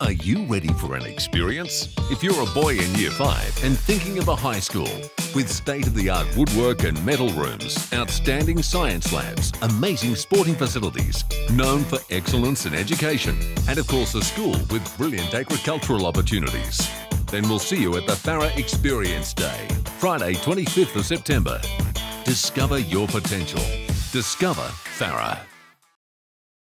Are you ready for an experience? If you're a boy in Year 5 and thinking of a high school, with state-of-the-art woodwork and metal rooms, outstanding science labs, amazing sporting facilities, known for excellence in education, and of course a school with brilliant agricultural opportunities, then we'll see you at the Farrer Experience Day, Friday 25th of September. Discover your potential. Discover Farrer.